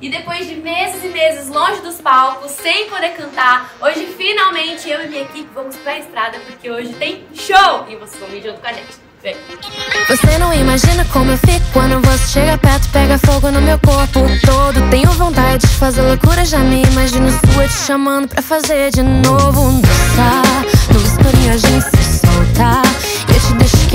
E depois de meses e meses longe dos palcos, sem poder cantar, hoje finalmente eu e minha equipe vamos pra estrada porque hoje tem show! E vocês vão vir junto com a gente. Vem! Você não imagina como eu fico quando você chega perto, pega fogo no meu corpo todo. Tenho vontade de fazer loucura, já me imagino sua te chamando pra fazer de novo. Dançar, no escurinho a se soltar. Eu te deixo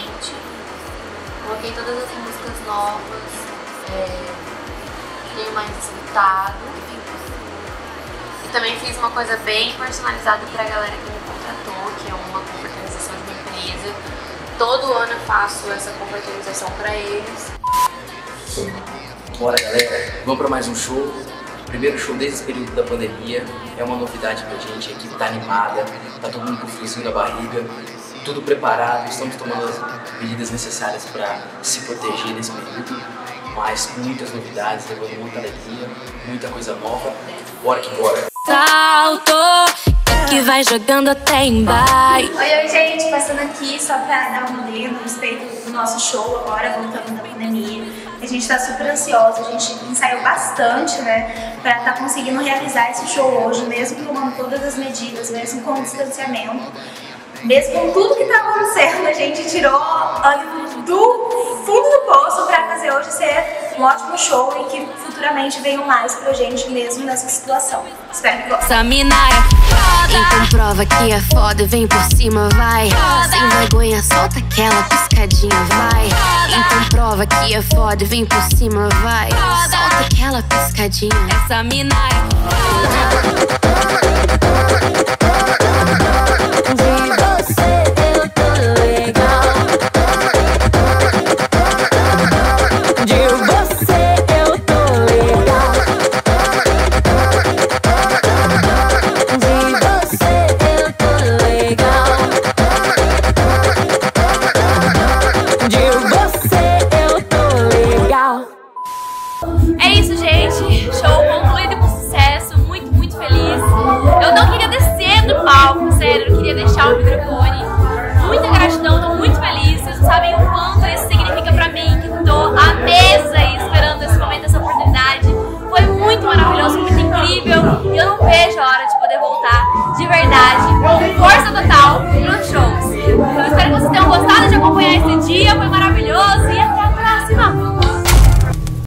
diferente, coloquei todas as músicas novas, é, mais disputado. E também fiz uma coisa bem personalizada pra galera que me contratou, que é uma confraternização de uma empresa. Todo ano eu faço essa confraternização pra eles. Bora galera, vamos para mais um show. Primeiro show desde esse período da pandemia. É uma novidade pra gente, a equipe tá animada, tá todo mundo com friozinho na barriga, tudo preparado, estamos tomando as medidas necessárias para se proteger nesse período, mas com muitas novidades, levando muita alegria, muita coisa nova. Bora que bora! Salto que vai jogando até embaixo. Oi, oi, gente, passando aqui só pra dar um rolê a respeito do nosso show agora, voltando da pandemia. A gente tá super ansiosa, a gente ensaiou bastante, né, pra tá conseguindo realizar esse show hoje, mesmo tomando todas as medidas, mesmo com o distanciamento. Mesmo com tudo que tá acontecendo, a gente tirou ânimo do fundo do poço pra fazer hoje ser um ótimo show e que futuramente venham mais pra gente mesmo nessa situação. Espero que gostem. Essa mina é foda. Então prova que é foda, vem por cima, vai. Sem vergonha, solta aquela piscadinha, vai. Então prova que é foda, vem por cima, vai. Solta aquela piscadinha. Essa mina é De Eu queria deixar o microfone. Muita gratidão, tô muito feliz. Vocês não sabem o quanto isso significa pra mim, que à mesa aí esperando esse momento, essa oportunidade. Foi muito maravilhoso, muito incrível. E eu não vejo a hora de poder voltar de verdade, com força total, pros shows. Eu espero que vocês tenham gostado de acompanhar esse dia. Foi maravilhoso.